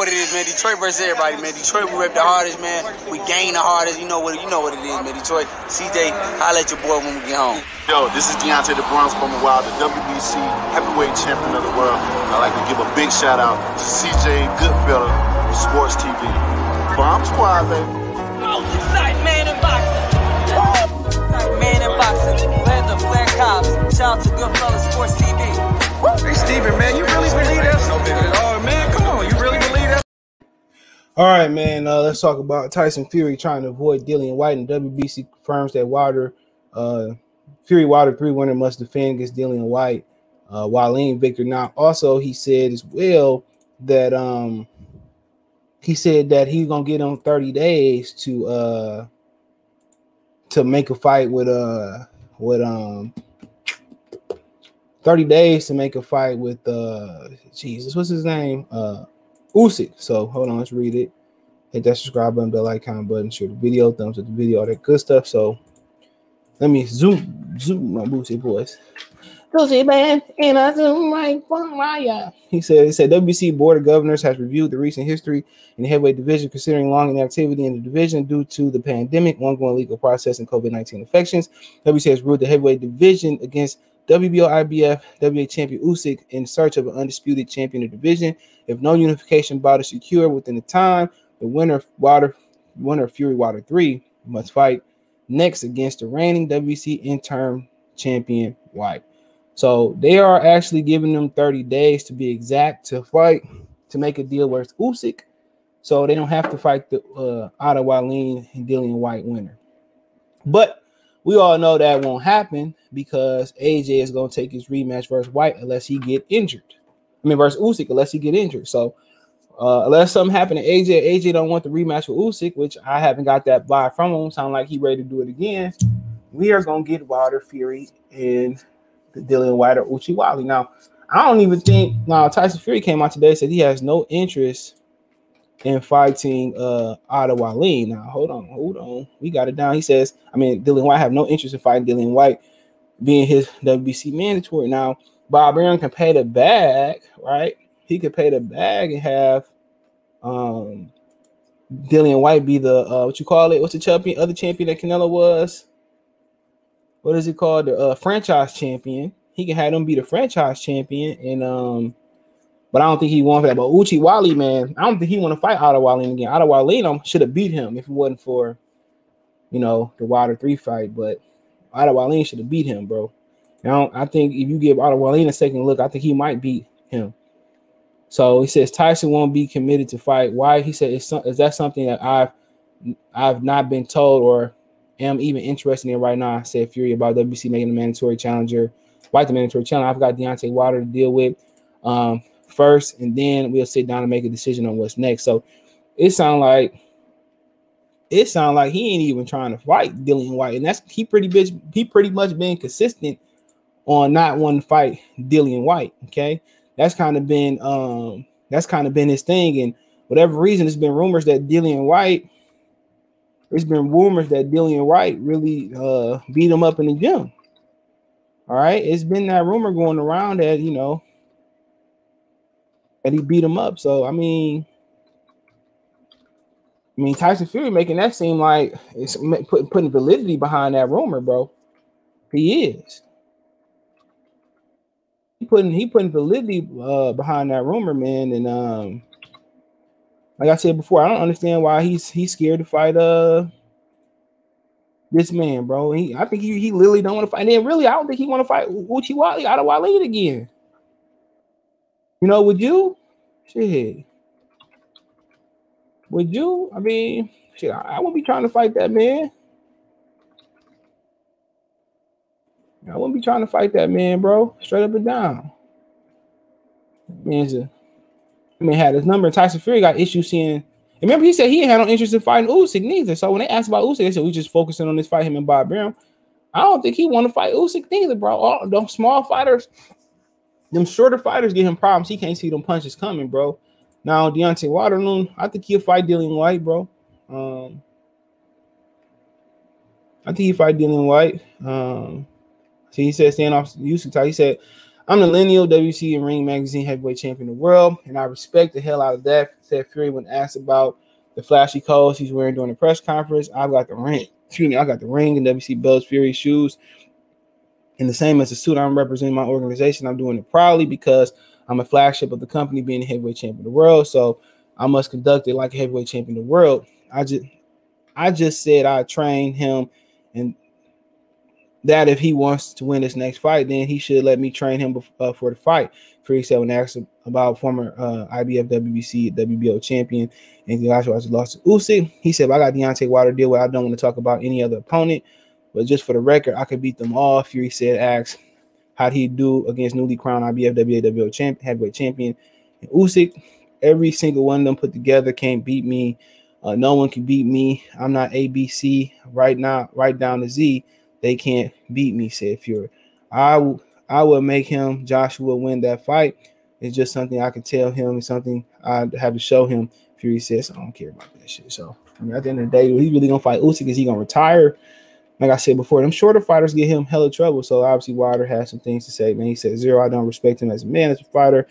What it is, man? Detroit versus everybody, man. Detroit, we rep the hardest, man. We gain the hardest. You know what? You know what it is, man. Detroit. CJ, holla at your boy when we get home. Yo, this is Deontay the Bronx from the Wild, the WBC heavyweight champion of the world. I'd like to give a big shout out to CJ Goodfella from Sports TV. Bomb Squad, baby. Oh, sight man in boxing. Sight man in boxing. Led the Flair Cops. Shout out to Goodfella Sports TV. Hey, Steven, man, you really believe that? All right, man. Uh, let's talk about Tyson Fury trying to avoid Dillian Whyte and WBC confirms that Wilder, uh, Fury Wilder three winner must defend against Dillian Whyte. Uh, Victor. Now, also he said as well that um he said that he's gonna get him 30 days to uh to make a fight with uh with um 30 days to make a fight with uh Jesus, what's his name? Uh Usyk. So hold on, let's read it. Hit that subscribe button, bell icon button, share the video, thumbs up the video, all that good stuff. So let me zoom, zoom my voice. Boosie man, and I zoom right from my uh, He said, he said WBC Board of Governors has reviewed the recent history in the heavyweight division, considering long inactivity in the division due to the pandemic, ongoing legal process, and COVID-19 infections. WBC has ruled the heavyweight division against WBO IBF WA champion Usyk in search of an undisputed champion of division. If no unification bout is secured within the time, the winner Wilder, winner Fury Water three must fight next against the reigning WC interim champion Whyte. So they are actually giving them 30 days to be exact to fight to make a deal it's Usyk, so they don't have to fight the uh, Otto Wallin and Dillian Whyte winner. But we all know that won't happen because AJ is going to take his rematch versus Whyte unless he get injured. I mean, versus Usyk unless he get injured. So uh, unless something happened to AJ, AJ don't want the rematch with Usyk, which I haven't got that vibe from him. Sound like he ready to do it again. We are gonna get Wilder Fury and the Dillian Whyte or Uchi Wiley. Now, I don't even think now Tyson Fury came out today said he has no interest in fighting uh Otto Wallin. Now, hold on, hold on. We got it down. He says, I mean, Dillian Whyte have no interest in fighting Dillian Whyte being his WBC mandatory. Now, Bob Arum can pay the bag, right? He could pay the bag and have um Dillian Whyte be the uh what you call it? What's the champion? Other champion that Canelo was? What is it called? The uh, franchise champion. He can have them be the franchise champion, and um, but I don't think he won for that. But Uchi Wally, man, I don't think he want to fight Lean again. Lean should have beat him if it wasn't for, you know, the Wilder three fight. But Lean should have beat him, bro. Now I think if you give Lean a second look, I think he might beat him. So he says Tyson won't be committed to fight. Why? He said, is, is that something that I've I've not been told or am even interested in right now? I said Fury about WBC making a mandatory challenger, Whyte the mandatory challenger. I've got Deontay Wilder to deal with um, first, and then we'll sit down and make a decision on what's next. So it sounds like it sounds like he ain't even trying to fight Dillian Whyte, and that's he pretty bitch. He pretty much been consistent on not wanting to fight Dillian Whyte. Okay, that's kind of been um that's kind of been his thing, and whatever reason, there's been rumors that Dillian Whyte. There's been rumors that Dillian Whyte really uh beat him up in the gym. All right, it's been that rumor going around that you know that he beat him up. So I mean, I mean Tyson Fury making that seem like it's putting putting validity behind that rumor, bro. He is. He putting he putting validity uh, behind that rumor, man. And um, like I said before, I don't understand why he's he's scared to fight uh this man, bro. He I think he, he literally don't want to fight. And then really, I don't think he want to fight Uchi Wally out of Wale again. You know, would you? Shit. Would you? I mean, shit, I, I wouldn't be trying to fight that man. I wouldn't be trying to fight that man, bro. Straight up and down. Man's a, I mean, had his number. Tyson Fury got issues seeing. Remember, he said he had no interest in fighting Usyk neither. So when they asked about Usyk, they said we just focusing on this fight him and Bob Arum. I don't think he want to fight Usyk neither, bro. All them small fighters, them shorter fighters give him problems. He can't see them punches coming, bro. Now Deontay Waterloon, I think he'll fight Dillian Whyte, bro. Um, I think he fight Dillian Whyte. Um, so he said staying off Usyk. He said, I'm the lineal WC and Ring Magazine heavyweight champion of the world, and I respect the hell out of that. Said Fury when asked about the flashy clothes he's wearing during the press conference. I've got the ring. Excuse me, I got the ring and WC belts, Fury shoes, and the same as the suit. I'm representing my organization. I'm doing it proudly because I'm a flagship of the company, being the heavyweight champion of the world. So I must conduct it like a heavyweight champion of the world. I just, I just said I trained him, and that if he wants to win this next fight, then he should let me train him uh, for the fight. Fury said when asked about former uh, IBF, WBC, WBO champion and Joshua lost to Usyk, he said, "I got Deontay Wilder deal with. I don't want to talk about any other opponent, but just for the record, I could beat them all." Fury said, "Asked how'd he do against newly crowned IBF, WBO champ, heavyweight champion and Usyk. Every single one of them put together can't beat me. Uh, no one can beat me. I'm not ABC right now, right down to Z." They can't beat me, said Fury. I will I will make him Joshua win that fight. It's just something I can tell him. It's something I have to show him. Fury says, I don't care about that shit. So I mean, at the end of the day, he's really gonna fight Usyk. Is he gonna retire? Like I said before, them shorter fighters get him hella trouble. So obviously Wilder has some things to say. Man, he said zero. I don't respect him as a man, as a fighter.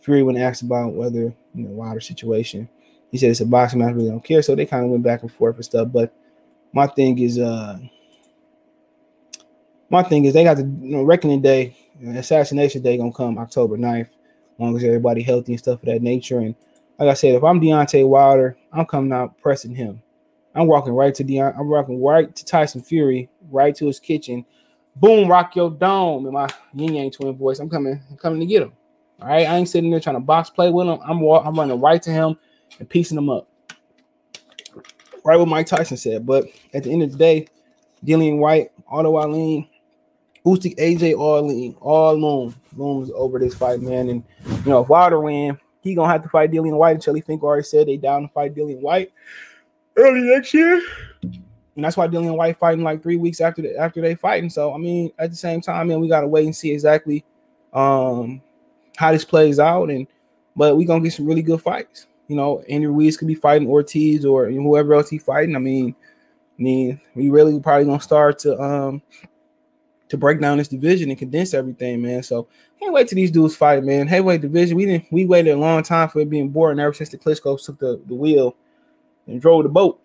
Fury, when asked about whether you know Wilder situation, he said it's a boxing match. Really don't care. So they kind of went back and forth and stuff. But my thing is, uh, my thing is they got the you know, reckoning day, assassination day gonna come October 9th, as long as everybody healthy and stuff of that nature. And like I said, if I'm Deontay Wilder, I'm coming out pressing him. I'm walking right to Deon, I'm walking right to Tyson Fury, right to his kitchen. Boom, rock your dome in my yin yang twin voice. I'm coming, I'm coming to get him. All right, I ain't sitting there trying to box play with him. I'm I'm running right to him and piecing him up. Right what Mike Tyson said. But at the end of the day, Dillian Whyte, Otto Usyk, AJ, all lean, all loom, looms over this fight, man. And you know, if Wilder win, he gonna have to fight Dillian Whyte. And Shelly Finkel already said they down to fight Dillian Whyte early next year. And that's why Dillian Whyte fighting like three weeks after the, after they fighting. So I mean, at the same time, man, we gotta wait and see exactly um how this plays out. And but we gonna get some really good fights. You know, Andrew Ruiz could be fighting Ortiz or whoever else he fighting. I mean, I mean, we really probably gonna start to um to break down this division and condense everything, man. So can't wait till these dudes fight, man. Heavyweight division, we didn't we waited a long time for it being boring ever since the Klitschko took the, the wheel and drove the boat.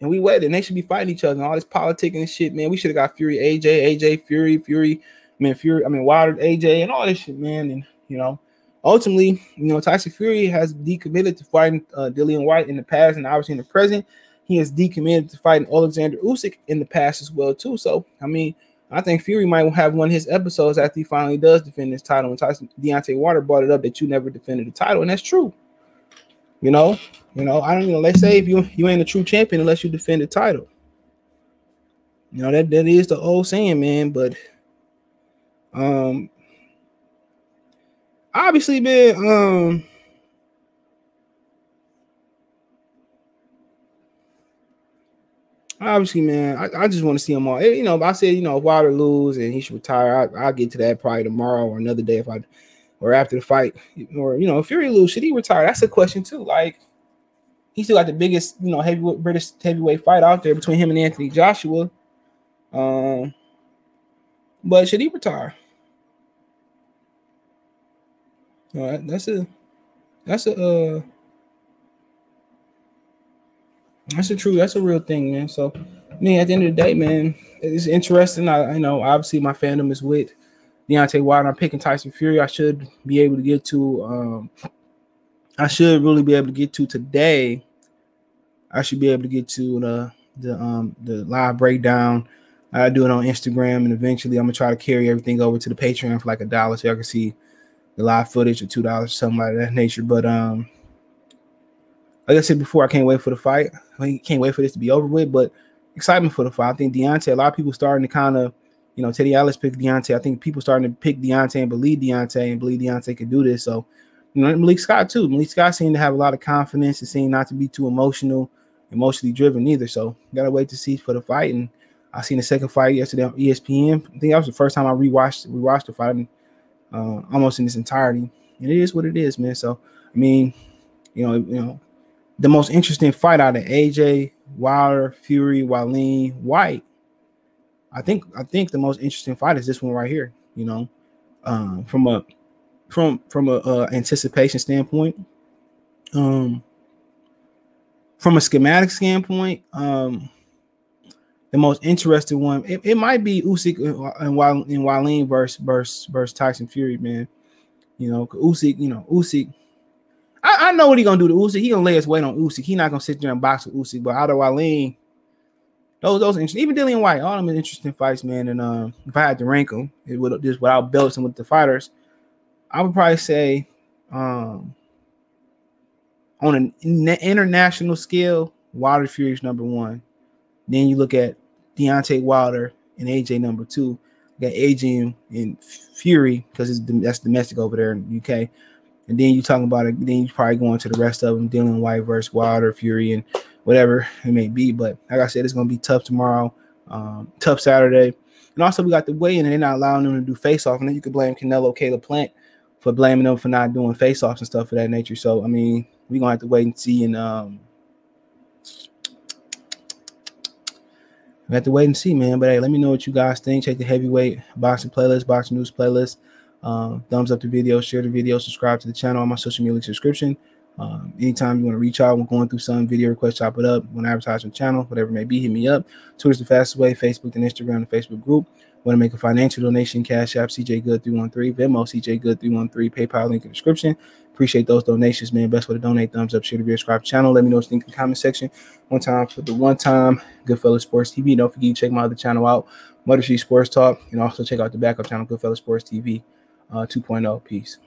And we waited, and they should be fighting each other and all this politicking and shit, man. We should have got Fury, AJ, AJ, Fury, Fury, I mean Fury, I mean Wilder, AJ, and all this shit, man. And you know, ultimately, you know, Tyson Fury has decommitted to fighting uh, Dillian Whyte in the past and obviously in the present. He has decommitted to fighting Alexander Usyk in the past as well, too. So, I mean, I think Fury might have one of his episodes after he finally does defend his title. And Tyson Deontay Wilder brought it up that you never defended the title, and that's true. You know, you know, I don't you know. Let's say if you you ain't a true champion unless you defend the title. You know that that is the old saying, man. But um, obviously, man, um obviously, man, I, I just want to see him all. You know, I said, you know, if Wilder lose and he should retire, I, will get to that probably tomorrow or another day if I, or after the fight, or you know, if Fury lose, should he retire? That's a question too. Like, he still got the biggest, you know, heavyweight British heavyweight fight out there between him and Anthony Joshua. Um, but should he retire? All right, that's a, that's a. uh that's a true. That's a real thing, man. So, I mean, at the end of the day, man, it's interesting. I, I know, obviously, my fandom is with Deontay Wilder. I'm picking Tyson Fury. I should be able to get to. Um, I should really be able to get to today. I should be able to get to the the um the live breakdown. I do it on Instagram, and eventually, I'm gonna try to carry everything over to the Patreon for like a dollar, so y'all can see the live footage or two dollars, something like that nature. But um, like I said before, I can't wait for the fight. I can't wait for this to be over with, but excitement for the fight. I think Deontay, a lot of people starting to kind of, you know, Teddy Atlas picked Deontay. I think people starting to pick Deontay and believe Deontay and believe Deontay could do this. So, you know, Malik Scott too. Malik Scott seemed to have a lot of confidence and seemed not to be too emotional, emotionally driven either. So, gotta wait to see for the fight. And I seen the second fight yesterday on ESPN. I think that was the first time I rewatched rewatched the fight, uh, almost in its entirety. And it is what it is, man. So, I mean, you know, you know, the most interesting fight out of AJ, Wilder, Fury, Wallin, Whyte. I think I think the most interesting fight is this one right here. You know, um, from a from from a uh, anticipation standpoint. Um, from a schematic standpoint, um, the most interesting one it, it might be Usyk and Wallin versus versus versus Tyson Fury, man. You know, Usyk, you know, Usyk. I, know what he gonna do to Usyk. He gonna lay his weight on Usyk. He not gonna sit there and box with Usyk. But of Wallin, those those interesting. Even Dillian Whyte, all them interesting fights, man. And um, if I had to rank them, it would just without belts and with the fighters, I would probably say, um, on an international scale, Wilder Fury is number one. Then you look at Deontay Wilder and AJ number two. You got AJ and Fury because that's domestic over there in the UK. And then you talking about it, then you probably going to the rest of them, Dillian Whyte versus Wilder, Fury, and whatever it may be. But like I said, it's gonna be tough tomorrow, um, tough Saturday. And also we got the weigh in and they're not allowing them to do face off. And then you could blame Canelo Caleb Plant for blaming them for not doing face offs and stuff of that nature. So I mean, we're gonna have to wait and see and um we have to wait and see, man. But hey, let me know what you guys think. Check the heavyweight boxing playlist, boxing news playlist. Um, thumbs up the video, share the video, subscribe to the channel on my social media subscription. Um, anytime you want to reach out, we're going through some video request, chop it up. Advertise on the channel, whatever may be, hit me up. Twitter's the fastest way. Facebook and Instagram, the Facebook group. Want to make a financial donation? Cash App, CJ Good 313, Venmo, CJ Good 313, PayPal link in the description. Appreciate those donations, man. Best way to donate. Thumbs up, share the video, subscribe channel. Let me know what you think in the comment section. One time for the one time, Goodfellas Sports TV. Don't forget to check my other channel out, Mother Street Sports Talk, and also check out the backup channel, Goodfellas Sports TV uh, 2.0. Peace.